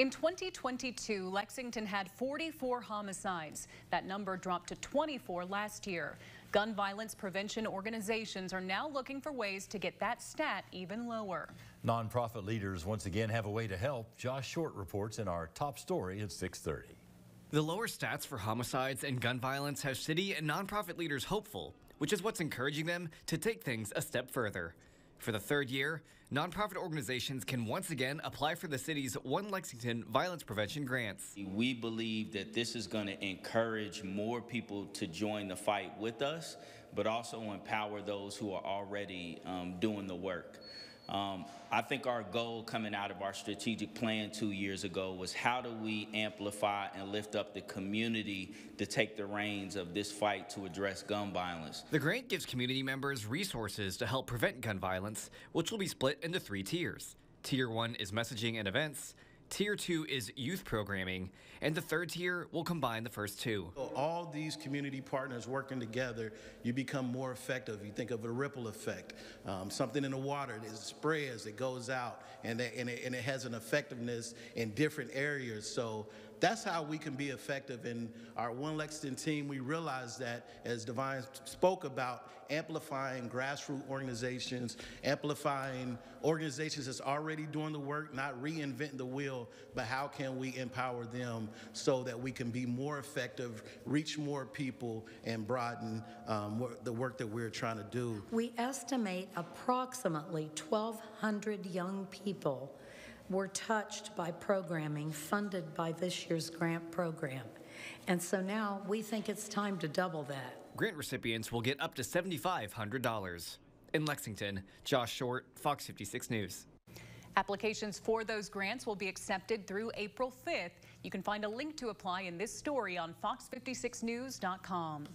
In 2022, Lexington had 44 homicides. That number dropped to 24 last year. Gun violence prevention organizations are now looking for ways to get that stat even lower. Nonprofit leaders once again have a way to help. Josh Short reports in our top story at 630. The lower stats for homicides and gun violence have city and nonprofit leaders hopeful, which is what's encouraging them to take things a step further. For the third year, nonprofit organizations can once again apply for the city's One Lexington Violence Prevention grants. We believe that this is going to encourage more people to join the fight with us, but also empower those who are already um, doing the work. Um, I think our goal coming out of our strategic plan two years ago was how do we amplify and lift up the community to take the reins of this fight to address gun violence. The grant gives community members resources to help prevent gun violence, which will be split into three tiers. Tier 1 is messaging and events. Tier 2 is youth programming, and the third tier will combine the first two. All these community partners working together, you become more effective. You think of a ripple effect. Um, something in the water that spreads, it goes out, and, and, it, and it has an effectiveness in different areas. So that's how we can be effective. In our One Lexington team, we realize that, as Devine spoke about, amplifying grassroots organizations, amplifying organizations that's already doing the work, not reinventing the wheel, but how can we empower them so that we can be more effective, reach more people, and broaden um, the work that we're trying to do. We estimate approximately 1,200 young people were touched by programming funded by this year's grant program. And so now we think it's time to double that. Grant recipients will get up to $7,500. In Lexington, Josh Short, Fox 56 News. Applications for those grants will be accepted through April 5th. You can find a link to apply in this story on fox56news.com.